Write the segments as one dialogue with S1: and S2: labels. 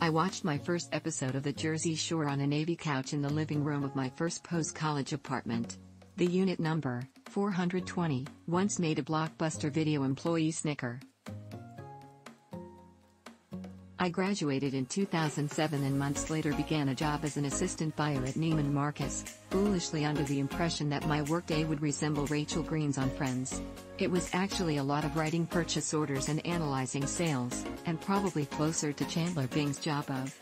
S1: I watched my first episode of The Jersey Shore on a Navy couch in the living room of my first post-college apartment. The unit number, 420, once made a blockbuster video employee snicker. I graduated in 2007 and months later began a job as an assistant buyer at Neiman Marcus, foolishly under the impression that my workday would resemble Rachel Green's on Friends. It was actually a lot of writing purchase orders and analyzing sales, and probably closer to Chandler Bing's job of.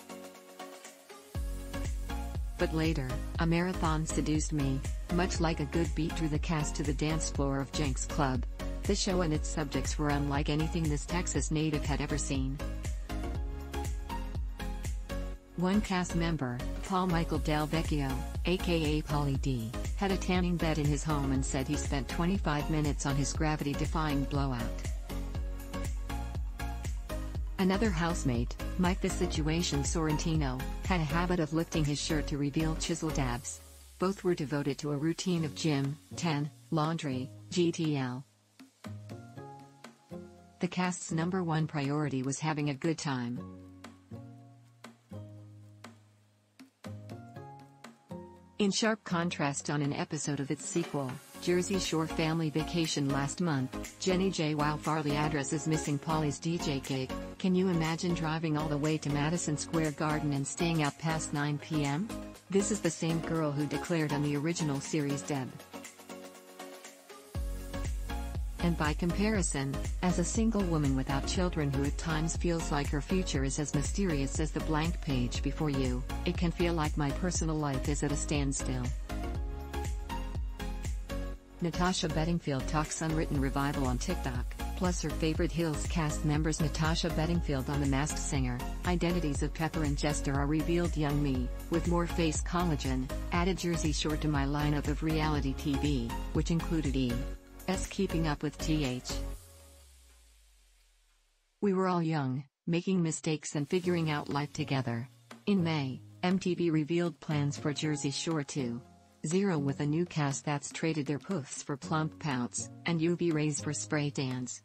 S1: But later, a marathon seduced me, much like a good beat drew the cast to the dance floor of Jenks Club. The show and its subjects were unlike anything this Texas native had ever seen. One cast member, Paul Michael Del Vecchio, aka Pauly D, had a tanning bed in his home and said he spent 25 minutes on his gravity-defying blowout. Another housemate, Mike the Situation Sorrentino, had a habit of lifting his shirt to reveal chiseled abs. Both were devoted to a routine of gym, 10, laundry, GTL. The cast's number one priority was having a good time. In sharp contrast on an episode of its sequel, Jersey Shore Family Vacation last month, Jenni JWoww Farley addresses missing Pauly's DJ gig. Can you imagine driving all the way to Madison Square Garden and staying out past 9 p.m.? This is the same girl who declared on the original series Deb and by comparison, as a single woman without children who at times feels like her future is as mysterious as the blank page before you, it can feel like my personal life is at a standstill. Natasha Bedingfield talks unwritten revival on TikTok, plus her favorite Hills cast members Natasha Bedingfield on The Masked Singer, identities of Pepper and Jester are revealed young me, with more face collagen, added Jersey Shore to my lineup of reality TV, which included E! S Keeping Up with TH. We were all young, making mistakes and figuring out life together. In May, MTV revealed plans for Jersey Shore 2. Zero with a new cast that's traded their poofs for plump pouts, and UV rays for spray tans.